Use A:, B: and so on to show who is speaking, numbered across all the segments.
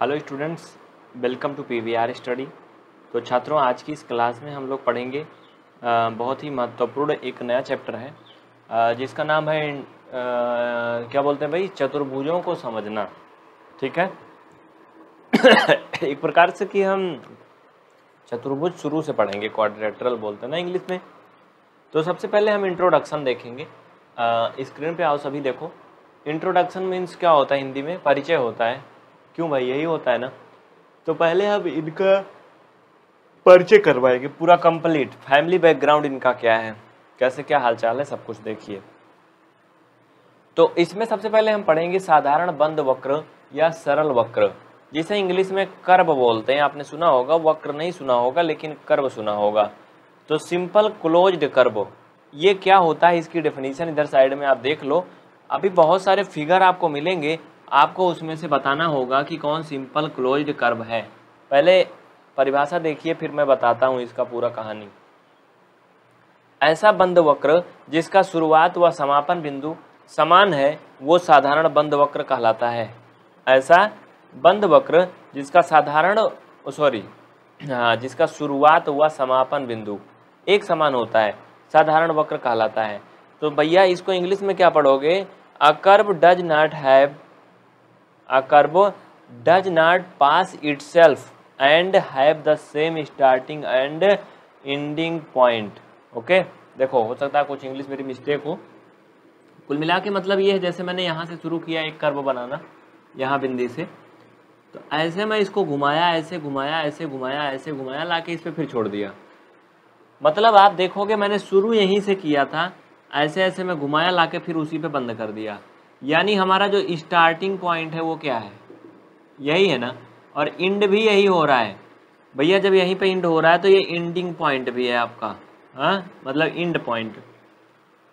A: Hello students welcome to PVR study तो छात्रों, आज की इस क्लास में हम लोग पढ़ेंगे बहुत ही महत्वपूर्ण एक नया चैप्टर है जिसका नाम है क्या बोलते हैं भाई? चतुर्भुजों को समझना। ठीक है? एक प्रकार से कि हम चतुर्भुज शुरू से पढ़ेंगे क्वाड्रेटरल बोलते हैं ना इंग्लिश में। तो सबसे पहले हम इंट्रोडक्शन देखेंगे। स्क्रीन पे आओ सभी देखो। इंट्रोडक्शन मीन्स क्या होता है हिंदी में? परिचय होता है। क्यों भाई, यही होता है ना? तो पहले हम इनका परिचय करवाएँगे, पूरा कंप्लीट फैमिली बैकग्राउंड इनका क्या है? कैसे क्या हालचाल है? सब कुछ देखिए। तो इसमें सबसे पहले हम पढ़ेंगे साधारण बंद वक्र या सरल वक्र, जिसे इंग्लिश में कर्व बोलते हैं। आपने सुना होगा, वक्र नहीं सुना होगा, लेकिन कर्व सुना होगा। तो सिंपल क्लोज्ड कर्व ये क्या होता है? इसकी डेफिनेशन इधर साइड में आप देख लो। अभी बहुत सारे फिगर आपको मिलेंगे आपको उसमें से बताना होगा कि कौन सिंपल क्लोज्ड कर्व है। पहले परिभाषा देखिए, फिर मैं बताता हूँ इसका पूरा कहानी। ऐसा बंद वक्र जिसका शुरुआत व समापन बिंदु समान है, वो साधारण बंद वक्र कहलाता है। ऐसा बंद वक्र जिसका साधारण, सॉरी हाँ जिसका शुरुआत व समापन बिंदु एक समान होता है, साधारण वक्र कहलाता है। तो भैया, इसको इंग्लिश में क्या पढ़ोगे? A curve does not have a curve does not pass itself and have the same starting and ending point okay देखो, हो सकता है कुछ इंग्लिश मेरी मिस्टेक हो। कुल मिला के मतलब ये है, जैसे मैंने यहाँ से शुरू किया एक कर्व बनाना, यहाँ बिंदी से। तो ऐसे मैं इसको घुमाया, ऐसे घुमाया ऐसे घुमाया ऐसे घुमाया ला के इस पर फिर छोड़ दिया। मतलब आप देखोगे मैंने शुरू यहीं से किया था ऐसे ऐसे मैं घुमाया ला के फिर उसी पे बंद कर दिया। यानी हमारा जो स्टार्टिंग पॉइंट है वो क्या है? यही है ना? और इंड भी यही हो रहा है। भैया, जब यहीं पे इंड हो रहा है तो ये इंडिंग पॉइंट भी है आपका। हाँ? मतलब इंड पॉइंट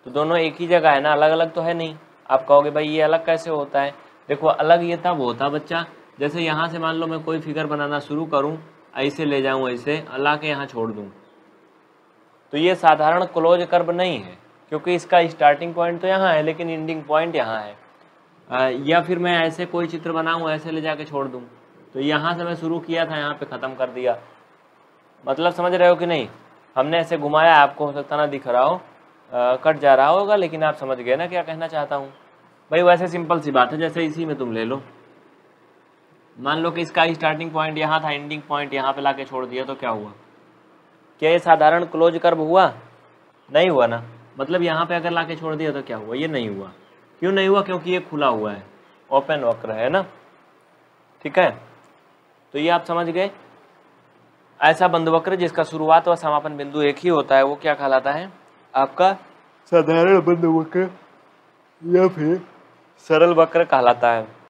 A: तो दोनों एक ही जगह है ना? अलग अलग तो है नहीं। आप कहोगे, भाई, ये अलग कैसे होता है? देखो, अलग ये था, वो होता बच्चा। जैसे यहाँ से मान लो मैं कोई फिगर बनाना शुरू करूँ, ऐसे ले जाऊँ, ऐसे, अल्लाह के यहाँ छोड़ दूँ। तो ये साधारण क्लोज कर्व नहीं है। क्योंकि इसका स्टार्टिंग पॉइंट तो यहाँ है लेकिन एंडिंग पॉइंट यहाँ है। आ, या फिर मैं ऐसे कोई चित्र बनाऊँ ऐसे ले जाके छोड़ दूँ। तो यहाँ से मैं शुरू किया था यहाँ पे ख़त्म कर दिया। मतलब समझ रहे हो कि नहीं? हमने ऐसे घुमाया आपको हो सकता ना दिख रहा हो। आ, कट जा रहा होगा लेकिन आप समझ गए ना क्या कहना चाहता हूँ। भाई वैसे सिंपल सी बात है जैसे इसी में तुम ले लो। मान लो कि इसका स्टार्टिंग पॉइंट यहाँ था एंडिंग पॉइंट यहाँ पे लाके छोड़ दिया तो क्या हुआ? क्या ये साधारण क्लोज कर्व हुआ? नहीं हुआ ना। मतलब यहाँ पे अगर लाके छोड़ दिया तो क्या हुआ? ये नहीं हुआ। क्यों नहीं हुआ? क्योंकि ये खुला हुआ है। ओपन वक्र है ना? ठीक है? तो ये आप समझ गए? ऐसा बंद वक्र जिसका शुरुआत व समापन बिंदु एक ही होता है, वो क्या कहलाता है? आपका साधारण बंद वक्र या फिर सरल वक्र कहलाता है।